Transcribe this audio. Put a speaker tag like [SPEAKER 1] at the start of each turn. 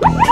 [SPEAKER 1] Woo!